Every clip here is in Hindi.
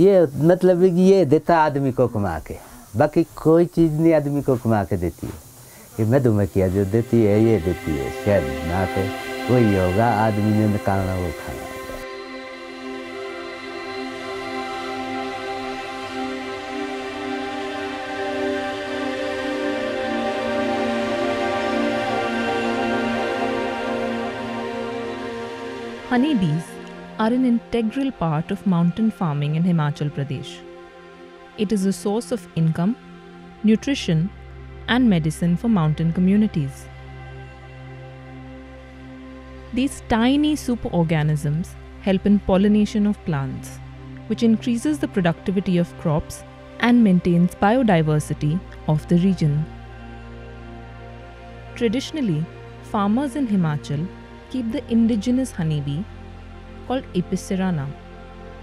ये मतलब ये देता आदमी को कमा के, बाकी कोई चीज़ नहीं आदमी को कमा के देती है। ये मधुमक्खियाँ जो देती है, ये देती है। शहद बना के वही होगा, आदमी ने निकालना वो खाना। Honeybees are an integral part of mountain farming in Himachal Pradesh. It is a source of income, nutrition, and medicine for mountain communities. These tiny superorganisms help in pollination of plants, which increases the productivity of crops and maintains biodiversity of the region. Traditionally, farmers in Himachal keep the indigenous honeybee called Apis cerana,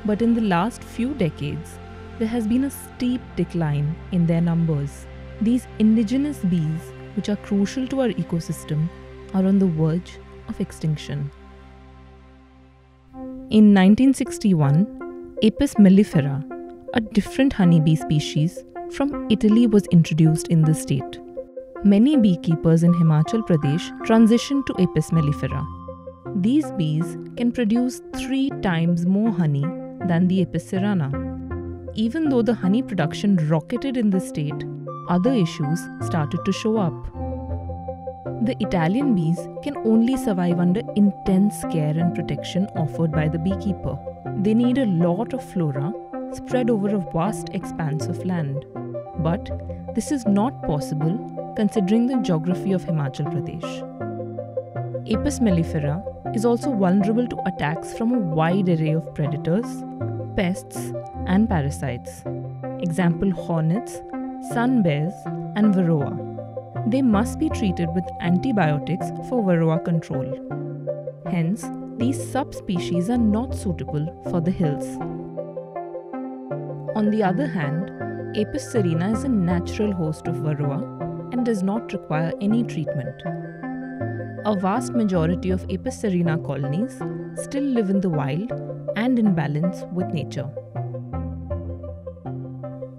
but in the last few decades, there has been a steep decline in their numbers. These indigenous bees, which are crucial to our ecosystem, are on the verge of extinction. In 1961, Apis mellifera, a different honeybee species from Italy, was introduced in the state. Many beekeepers in Himachal Pradesh transitioned to Apis mellifera. These bees can produce three times more honey than the Apis cerana. Even though the honey production rocketed in the state, other issues started to show up. The Italian bees can only survive under intense care and protection offered by the beekeeper. They need a lot of flora spread over a vast expanse of land. But this is not possible considering the geography of Himachal Pradesh. Apis mellifera is also vulnerable to attacks from a wide array of predators, pests, and parasites. Example hornets, sun bears, and varroa. They must be treated with antibiotics for varroa control. Hence, these subspecies are not suitable for the hills. On the other hand, Apis cerana is a natural host of varroa and does not require any treatment A vast majority of Apis cerana colonies still live in the wild and in balance with nature.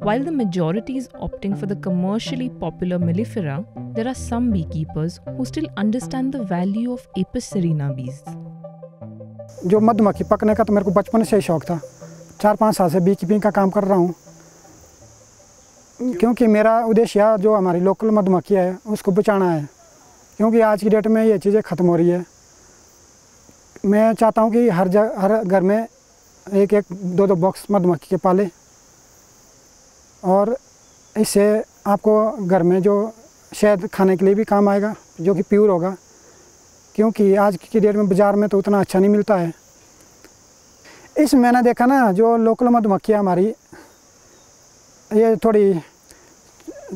While the majority is opting for the commercially popular mellifera, there are some beekeepers who still understand the value of Apis cerana bees. जो मधुमक्खी पकने का तो मेरे को बचपन से ही शौक था चार पाँच साल से बी कीपिंग का काम कर रहा हूँ क्योंकि मेरा उद्देश्य जो हमारी लोकल मधुमक्खी है उसको बचाना है क्योंकि आज की डेट में ये चीज़ें ख़त्म हो रही है। मैं चाहता हूँ कि हर जगह हर घर में एक एक, दो दो बॉक्स मधुमक्खी के पाले। और इससे आपको घर में जो शहद खाने के लिए भी काम आएगा, जो कि प्योर होगा। क्योंकि आज की डेट में बाज़ार में तो उतना अच्छा नहीं मिलता है। इस मैंने देखा ना, जो लोकल मधुमक्खी हमारी, ये थोड़ी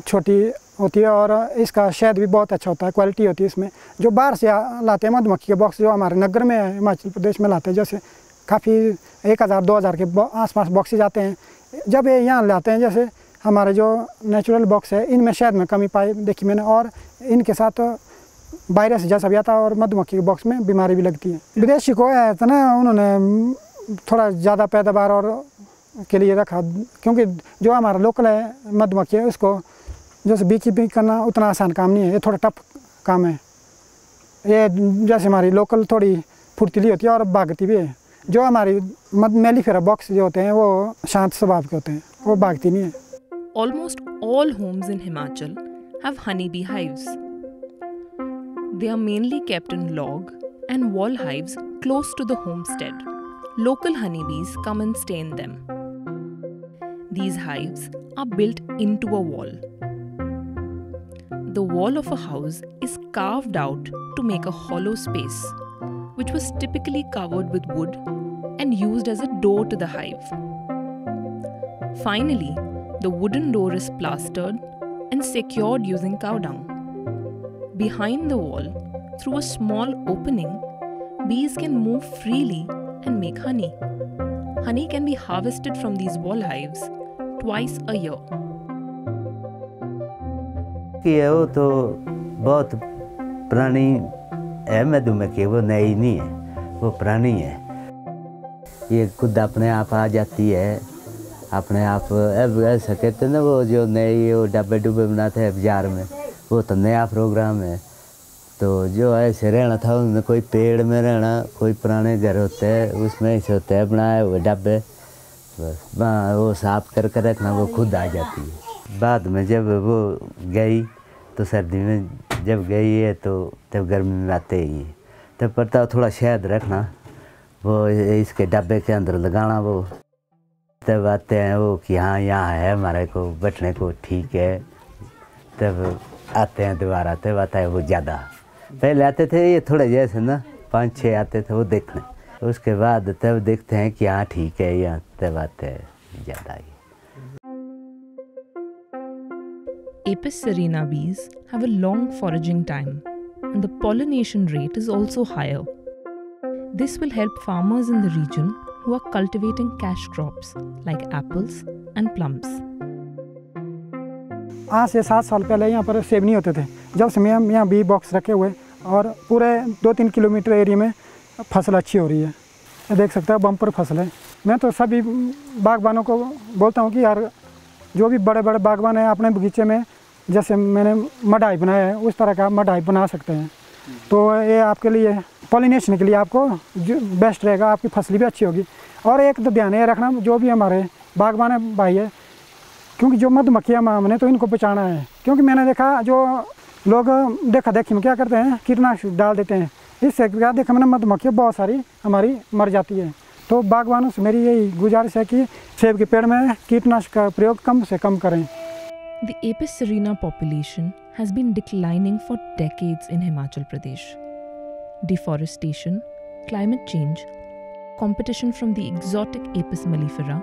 छोटी होती है और इसका शहद भी बहुत अच्छा होता है क्वालिटी होती है इसमें। जो बाहर से लाते हैं मधुमक्खी के बॉक्स जो हमारे नगर में है, हिमाचल प्रदेश में लाते हैं, जैसे काफ़ी एक हज़ार, दो हज़ार के आसपास बॉक्सेज आते हैं। जब ये यहाँ लाते हैं, जैसे हमारे जो नेचुरल बॉक्स है, इनमें शहद में कमी पाई, देखी मैंने, और इनके साथ वायरस जैसा भी आता है और मधुमक्खी के बॉक्स में बीमारी भी लगती है। विदेशी को है तो ना, उन्होंने थोड़ा ज़्यादा पैदावार और के लिए रखा, क्योंकि जो हमारा लोकल है, मधुमक्खी है, उसको जैसे बीच बीच करना उतना आसान काम नहीं है, ये थोड़ा टफ काम है। ये जैसे हमारी लोकल थोड़ी फुर्तीली होती है और भागती भी है। जो हमारी मेलीफेरा बॉक्स जो होते हैं, वो शांत स्वभाव के होते हैं, वो भागती नहीं है। Almost all homes in Himachal have honey bee hives they are mainly captain log and wall hives close to the homestead local honey bees come and stay in them these hives are built in a wall The wall of a house is carved out to make a hollow space, which was typically covered with wood and used as a door to the hive. Finally, the wooden door is plastered and secured using cow dung. Behind the wall, through a small opening, bees can move freely and make honey. Honey can be harvested from these wall hives twice a year. कि है वो तो बहुत पुरानी है मधुमक्खी वो नई नहीं है, वो पुरानी है। ये खुद अपने आप आ जाती है, अपने आप ऐसा कहते ना, वो जो नए वो डब्बे डुब्बे बनाते हैं बाज़ार में, वो तो नया प्रोग्राम है। तो जो ऐसे रहना था, उनमें कोई पेड़ में रहना, कोई पुराने घर होते हैं, उसमें ऐसे होते हैं, बनाए हुए डब्बे, बस वो साफ़ कर कर रखना, वो खुद आ जाती है। बाद में जब वो गई तो सर्दी में जब गई है तो तब गर्मी में आते ही है। तब पड़ता थोड़ा शहद रखना, वो इसके डब्बे के अंदर लगाना वो। तब आते हैं वो कि हाँ यहाँ है हमारे को बैठने को ठीक है। तब आते हैं दोबारा, तब आता है वो ज़्यादा। पहले आते थे ये थोड़े जैसे ना, पाँच छः आते थे वो देखने। उसके बाद तब देखते हैं कि हाँ ठीक है, यहाँ तब आते हैं ज़्यादा ही। Apis serena bees have a long foraging time, and the pollination rate is also higher. This will help farmers in the region who are cultivating cash crops like apples and plums. आज से सात साल पहले यहाँ पर सेब नहीं होते थे जब से हम यहाँ बी बॉक्स रखे हुए और पूरे दो तीन किलोमीटर एरिया में फ़सल अच्छी हो रही है देख सकते हैं बम्पर फ़सल है मैं तो सभी बागबानों को बोलता हूँ कि यार जो भी बड़े बड़े बागबान हैं अपने बगीचे में जैसे मैंने मडाई बनाया है, उस तरह का मडाई बना सकते हैं। तो ये आपके लिए पॉलिनेशन के लिए आपको बेस्ट रहेगा, आपकी फ़सल भी अच्छी होगी। और एक तो ध्यान ये रखना, जो भी हमारे बागबान भाई है, क्योंकि जो मधुमक्खियाँ हमने तो इनको बचाना है। क्योंकि मैंने देखा, जो लोग देखा देखी में क्या करते हैं, कीटनाशक डाल देते हैं। इससे क्या देखा मैंने, मधुमक्खियाँ बहुत सारी हमारी मर जाती है। तो बागवानों से मेरी यही गुजारिश है कि सेब के पेड़ में कीटनाशक का प्रयोग कम से कम करें। The Apis serena population has been declining for decades in Himachal Pradesh. Deforestation, climate change, competition from the exotic Apis mellifera,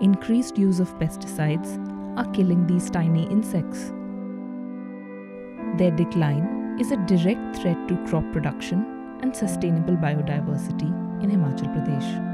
increased use of pesticides are killing these tiny insects. Their decline is a direct threat to crop production and sustainable biodiversity in Himachal Pradesh.